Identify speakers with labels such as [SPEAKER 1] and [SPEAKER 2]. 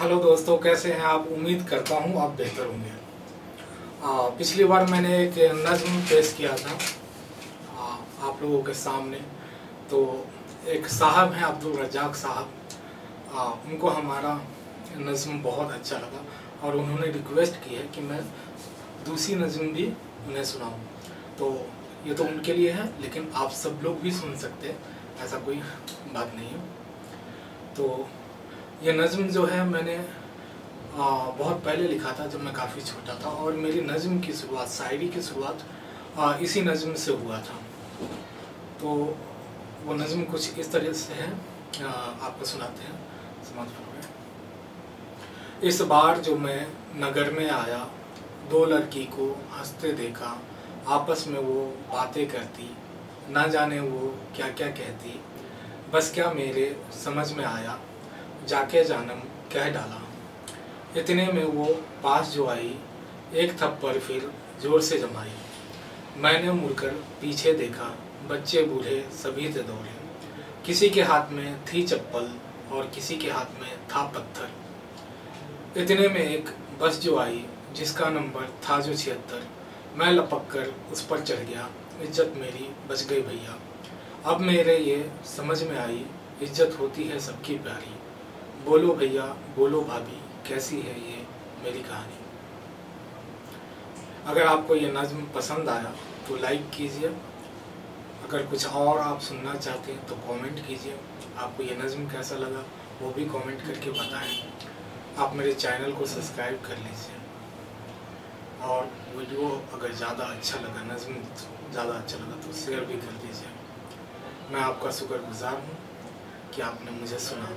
[SPEAKER 1] Hello दोस्तों कैसे हैं आप? उम्मीद करता हूँ आप बेहतर होंगे। पिछली बार मैंने एक नज्म पेश किया था आ, आप लोगों के सामने। तो एक साहब हैं अब्दुल रजाक साहब। आ, उनको हमारा नज्म बहुत अच्छा लगा और उन्होंने रिक्वेस्ट की है कि मैं दूसरी नज्म भी उन्हें सुनाऊं। तो ये तो उनके लिए है लेकिन आप सब लोग भी सुन सकते हैं ऐसा कोई बात नहीं है। तो ये नज़म जो है मैंने आ, बहुत पहले लिखा था जब मैं काफ़ी छोटा था और मेरी नज़म की शुरुआत शायरी की शुरुआत इसी नज़म से हुआ था। तो वो नज़म कुछ इस तरह से है। आ, आपको सुनाते हैं। समाज इस बार जो मैं नगर में आया दो लड़की को हँसते देखा आपस में वो बातें करती ना जाने वो क्या क्या कहती बस क्या मेरे समझ में आया। जाके जानम कह डाला। इतने में वो पास जो आई, एक थप्पड़ फिर ज़ोर से जमाई। मैंने मुड़कर पीछे देखा, बच्चे बूढ़े सभी थे दौड़े। किसी के हाथ में थी चप्पल और किसी के हाथ में था पत्थर। इतने में एक बस जो आई, जिसका नंबर था जो छिहत्तर, मैं लपक कर उस पर चढ़ गया। इज़्ज़त मेरी बच गई भैया। अब मेरे ये समझ में आई, इज़्ज़त होती है सबकी प्यारी। बोलो भैया, बोलो भाभी, कैसी है ये मेरी कहानी? अगर आपको ये नज़म पसंद आया तो लाइक कीजिए। अगर कुछ और आप सुनना चाहते हैं तो कमेंट कीजिए। आपको ये नज़म कैसा लगा, वो भी कमेंट करके बताएँ। आप मेरे चैनल को सब्सक्राइब कर लीजिए। और वीडियो अगर ज़्यादा अच्छा लगा, नज़म ज़्यादा अच्छा लगा तो शेयर भी कर दीजिए। मैं आपका शुक्रगुजार हूँ कि आपने मुझे सुना।